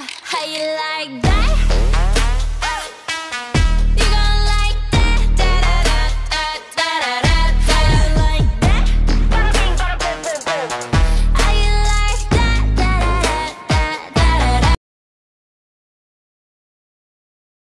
how you like that?